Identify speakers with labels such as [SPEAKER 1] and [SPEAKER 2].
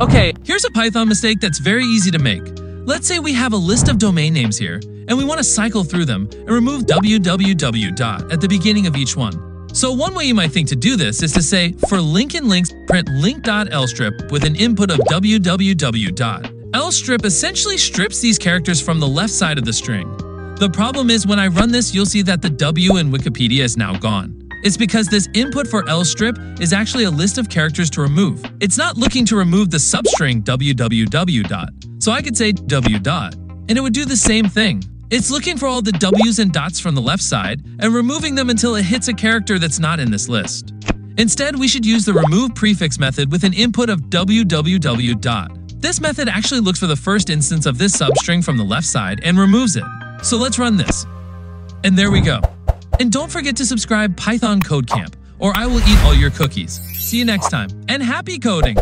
[SPEAKER 1] Okay, here's a Python mistake that's very easy to make. Let's say we have a list of domain names here, and we want to cycle through them and remove www dot at the beginning of each one. So one way you might think to do this is to say, for link Lincoln links, print link.lstrip with an input of www dot. lstrip essentially strips these characters from the left side of the string. The problem is when I run this, you'll see that the W in Wikipedia is now gone. It's because this input for lstrip is actually a list of characters to remove. It's not looking to remove the substring www dot. So I could say w dot, and it would do the same thing. It's looking for all the W's and dots from the left side and removing them until it hits a character that's not in this list. Instead, we should use the remove prefix method with an input of www dot. This method actually looks for the first instance of this substring from the left side and removes it. So let's run this. And there we go. And don't forget to subscribe Python Code Camp, or I will eat all your cookies. See you next time, and happy coding!